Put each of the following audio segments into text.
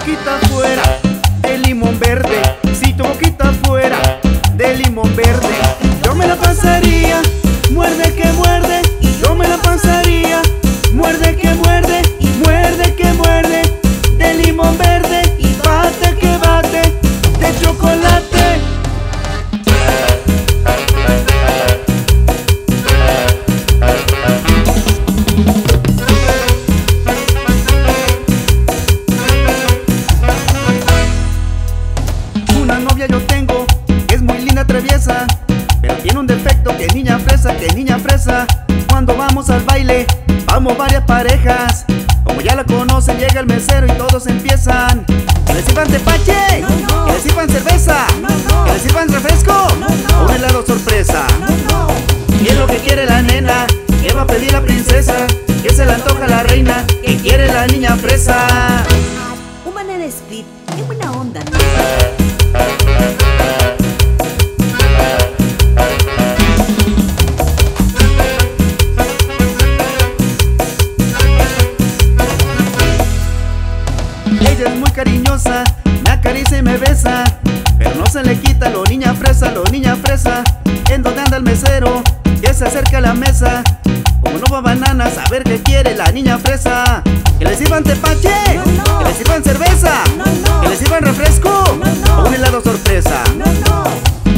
boquita Como ya la conocen, llega el mesero y todos empiezan Que le sirvan tepache, que le sirvan cerveza No. Que refresco, o un helado sorpresa ¿Qué es lo que quiere la nena? ¿Qué va a pedir la princesa? ¿Qué se le antoja la reina? ¿Qué quiere la niña fresa? un banana split, qué buena onda, que se acerca a la mesa Como no va bananas, a ver qué quiere la niña fresa Que le sirvan tepache, No, no. que le sirvan cerveza No. Que le sirvan refresco, o un helado sorpresa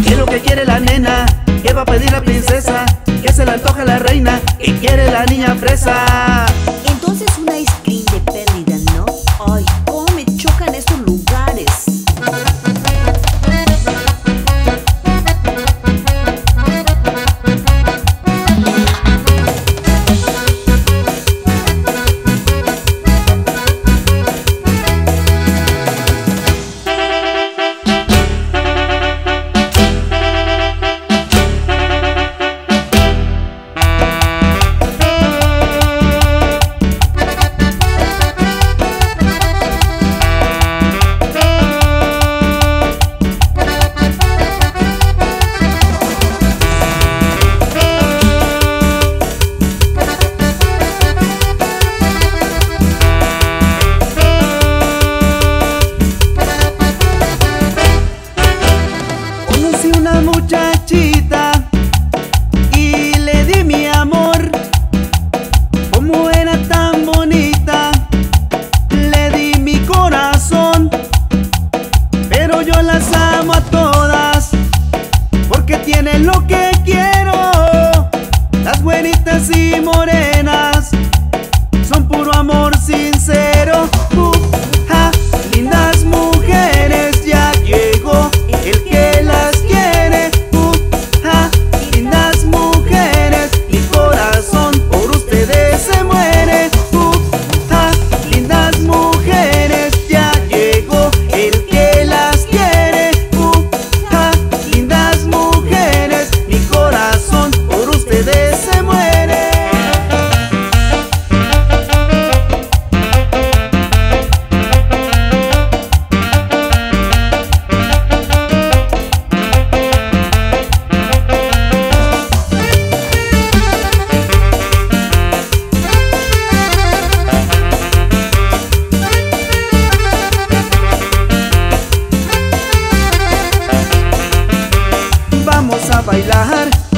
¿Qué lo que quiere la nena? ¿Qué va a pedir la princesa? ¿Qué se le antoja la reina? ¿Qué quiere la niña fresa?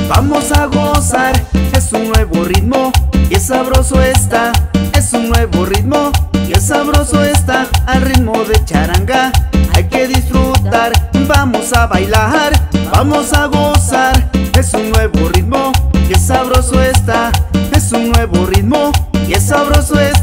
Vamos a gozar. Es un nuevo ritmo y es sabroso está. Es un nuevo ritmo y es sabroso está. Al ritmo de charanga hay que disfrutar. Vamos a bailar, vamos a gozar. Es un nuevo ritmo y es sabroso está. Es un nuevo ritmo y es sabroso está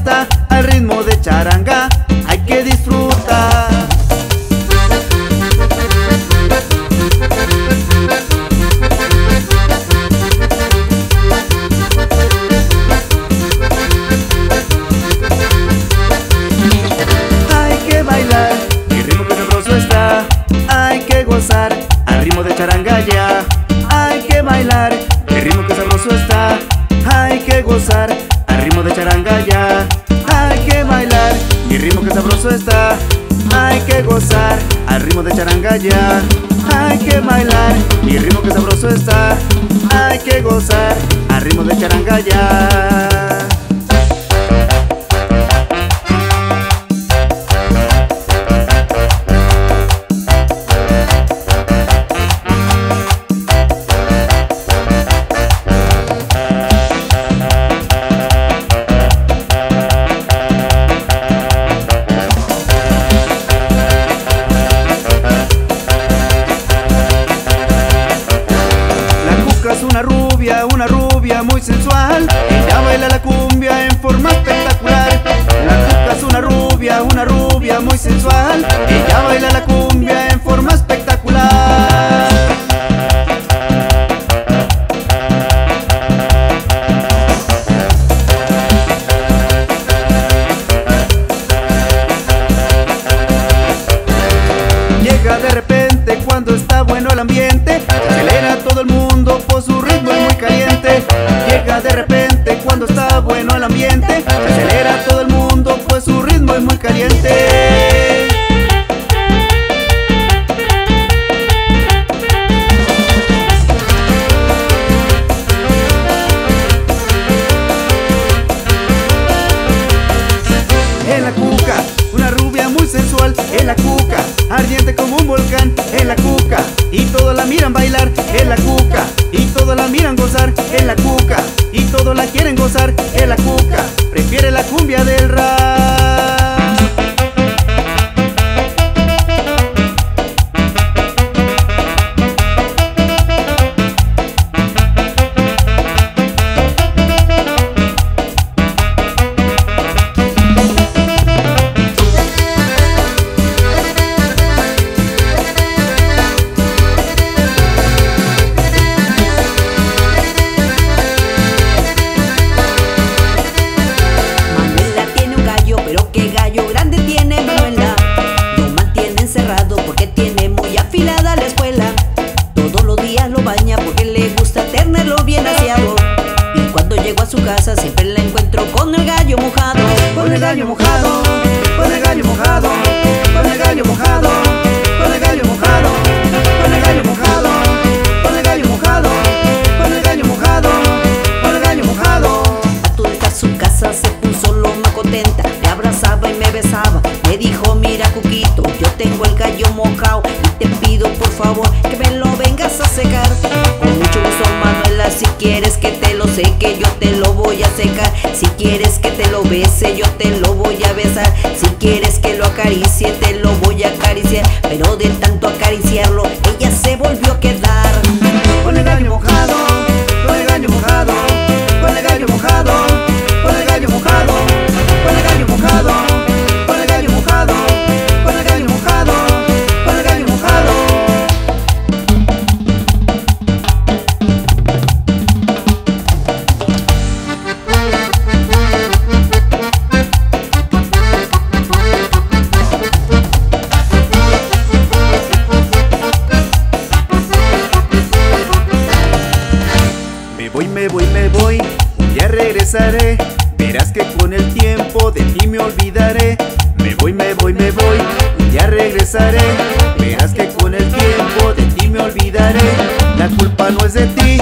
Hay que bailar, mi ritmo que sabroso está. Hay que gozar, al ritmo de charangaya. De repente cuando está bueno el ambiente Acelera todo el mundo pues su ritmo es muy caliente. En la cuca, una rubia muy sensual. En la cuca, ardiente como un volcán. En la cuca, y todos la miran bailar. En la cuca, y todos la miran gozar. En la cuca, y todos la quieren gozar. En la cuca, prefiere la cumbia del rap gallo mojado, con el gallo mojado, con el gallo mojado, con el gallo mojado, con el gallo mojado, con el gallo mojado, con el gallo mojado, con el gallo mojado. A tu dejar su casa se puso lo más contenta Me abrazaba y me besaba Me dijo mira Cuquito Yo tengo el gallo mojado Y te pido por favor Que me lo vengas a secar Con mucho gusto Manuela Si quieres que te lo seque Yo te lo voy a secar Si quieres que te lo bese Yo te lo Si quieres que lo acaricie Te regresaré. Verás que con el tiempo de ti me olvidaré. Me voy, me voy, me voy, ya regresaré. Verás que con el tiempo de ti me olvidaré. La culpa no es de ti,